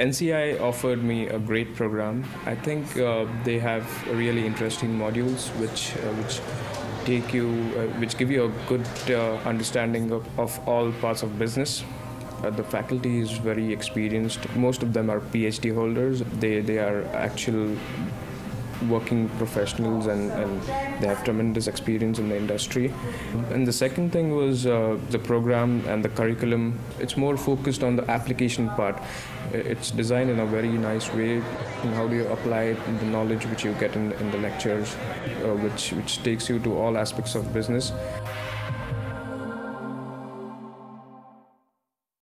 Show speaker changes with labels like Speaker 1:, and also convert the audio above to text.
Speaker 1: NCI offered me a great program. I think uh, they have really interesting modules which uh, which take you uh, which give you a good uh, understanding of, of all parts of business. Uh, the faculty is very experienced. Most of them are PhD holders. They they are actual working professionals and, and they have tremendous experience in the industry. And the second thing was uh, the program and the curriculum. It's more focused on the application part. It's designed in a very nice way. And how do you apply the knowledge which you get in, in the lectures, uh, which, which takes you to all aspects of business.